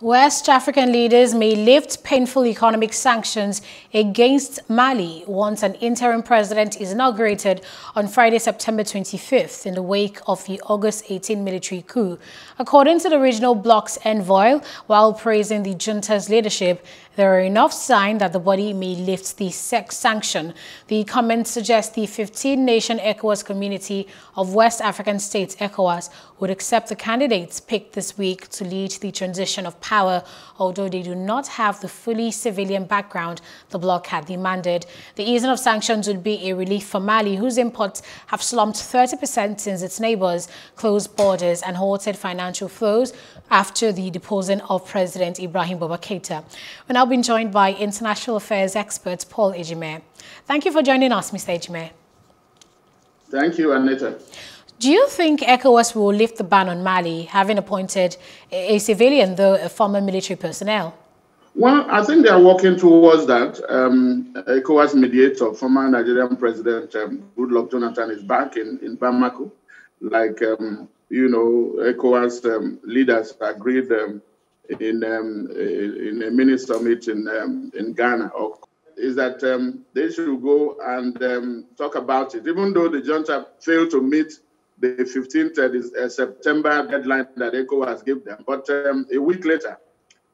West African leaders may lift painful economic sanctions against Mali once an interim president is inaugurated on Friday, September 25th in the wake of the August 18 military coup. According to the regional bloc's envoy, while praising the junta's leadership, there are enough signs that the body may lift the sex sanction. The comment suggests the 15-nation ECOWAS community of West African states, ECOWAS, would accept the candidates picked this week to lead the transition of power, although they do not have the fully civilian background the bloc had demanded. The easing of sanctions would be a relief for Mali, whose imports have slumped 30% since its neighbors closed borders and halted financial flows after the deposing of President Ibrahim Boubacar. We're now being joined by international affairs expert Paul Ejime. Thank you for joining us, Mr. Ejime. Thank you, Anita. Do you think ECOWAS will lift the ban on Mali, having appointed a civilian, though a former military personnel? Well, I think they are working towards that. Um, ECOWAS mediator, former Nigerian President um, Goodluck Jonathan, is back in, in Bamako. Like, um, you know, ECOWAS um, leaders agreed um, in, um, in a mini summit in, um, in Ghana. Is that they should go and talk about it, even though the junta failed to meet the 15th uh, September deadline that ECOWAS gave them. But um, a week later,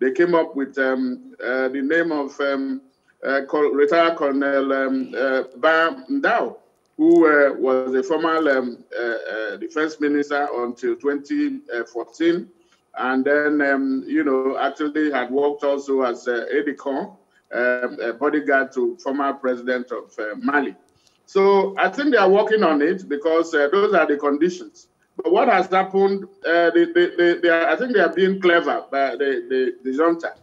they came up with um, uh, the name of um, uh, retired Colonel um, uh, Bah Ndaw, who uh, was a former um, uh, defense minister until 2014, and then, um, you know, actually had worked also as uh, aide um, a bodyguard to former president of Mali. So I think they are working on it because uh, those are the conditions. But what has happened, uh, they, they, they, are, I think they are being clever by the, the, the junta.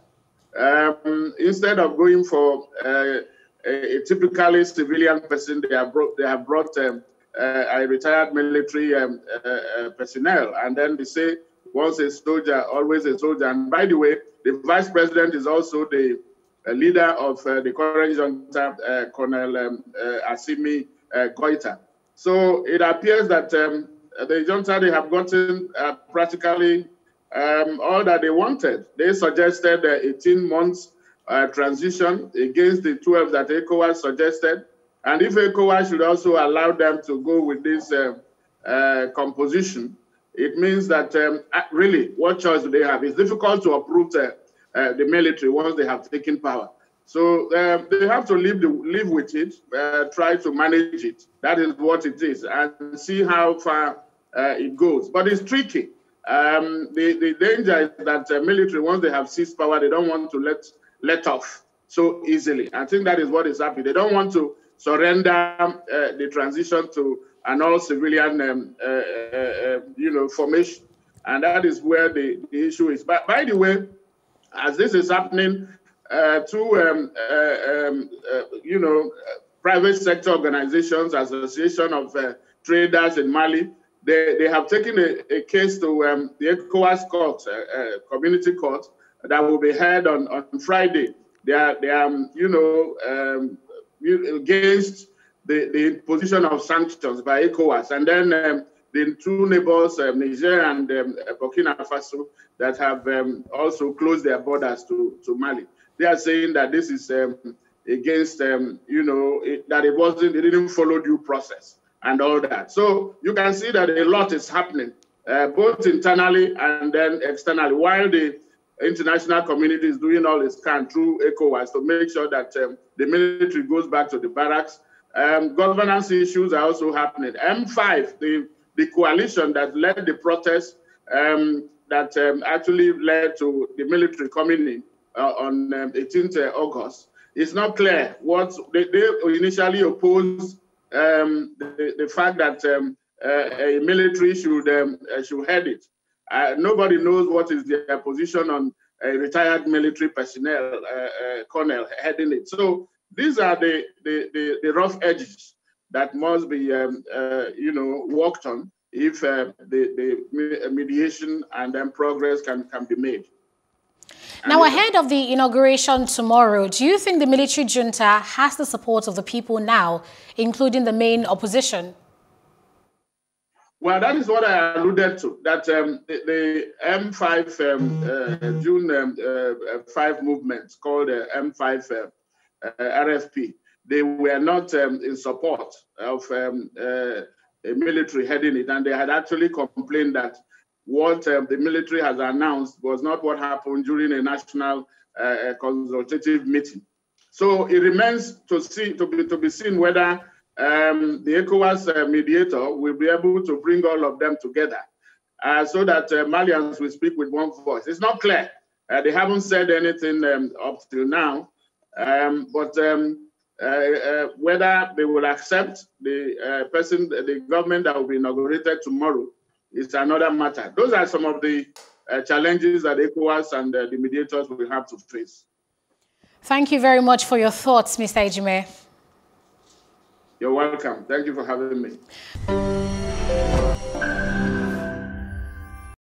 Um, instead of going for uh, a, a, typically civilian person, they have brought, they have brought um, uh, a retired military um, uh, uh, personnel. And then they say, once a soldier, always a soldier. And by the way, the vice president is also the leader of uh, the current junta, uh, Colonel um, uh, Assimi Goita. So it appears that um, the junta they have gotten practically um, all that they wanted. They suggested 18 months transition against the 12 that ECOWAS suggested. And if ECOWAS should also allow them to go with this uh, uh, composition, it means that um, really, what choice do they have? It's difficult to approve uh, uh, the military once they have taken power. So um, they have to live, the, live with it, uh, try to manage it. That is what it is, and see how far uh, it goes. But it's tricky. Um, the, the danger is that uh, military, once they have seized power, they don't want to let let off so easily. I think that is what is happening. They don't want to surrender uh, the transition to an all civilian, um, uh, you know, formation, and that is where the, the issue is. But by the way, as this is happening uh, to, um, uh, um, uh, you know, private sector organizations, Association of uh, Traders in Mali, they, they have taken a, a case to um, the ECOWAS court, uh, uh, community court, that will be heard on, on Friday. They are, they are um, you know, um, against the, the imposition of sanctions by ECOWAS. And then um, the two neighbors, um, Niger and um, Burkina Faso, that have um, also closed their borders to, to Mali. They are saying that this is um, against, um, you know, it, that it wasn't, it didn't follow due process and all that. So you can see that a lot is happening, uh, both internally and then externally, while the international community is doing all its can through ECOWAS to make sure that um, the military goes back to the barracks. Um, governance issues are also happening. M5, the the coalition that led the protest um, that um, actually led to the military coming in uh, on um, 18th August. It's not clear what they, they initially opposed um, the, the, fact that um, uh, a military should um, uh, should head it. Uh, nobody knows what is their position on a retired military personnel uh, uh, colonel heading it. So these are the, the, the, the rough edges that must be, um, uh, you know, worked on if uh, the, the mediation and then progress can, can be made. Now, ahead of the inauguration tomorrow, do you think the military junta has the support of the people now, including the main opposition? Well, that is what I alluded to. That um, the, the, M5 um, uh, June um, uh, 5 movement called uh, M5 uh, RFP, they were not um, in support of um, uh, a military heading it, and they had actually complained that what um, the military has announced was not what happened during a national uh, consultative meeting. So it remains to see to be to be seen whether um, the ECOWAS uh, mediator will be able to bring all of them together uh, so that uh, Malians will speak with one voice. It's not clear. Uh, they haven't said anything um, up till now, um, but um, uh, uh, whether they will accept the person, the government that will be inaugurated tomorrow, is another matter. Those are some of the challenges that ECOWAS and the mediators will have to face. Thank you very much for your thoughts, Mr. Ejime. You're welcome. Thank you for having me.